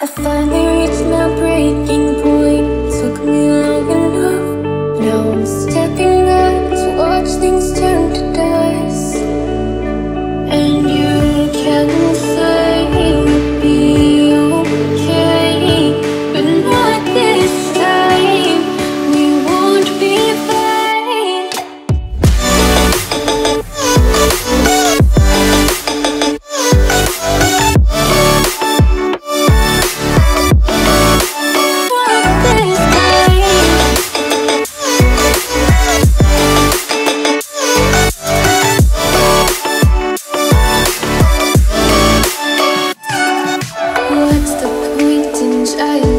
I finally reached my breaking the point in trying?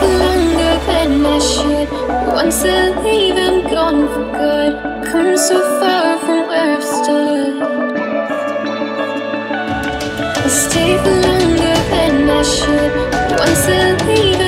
For longer than I should. Once I leave, I'm gone for good. Come so far from where I've stood. I stayed for longer than I should. Once I leave,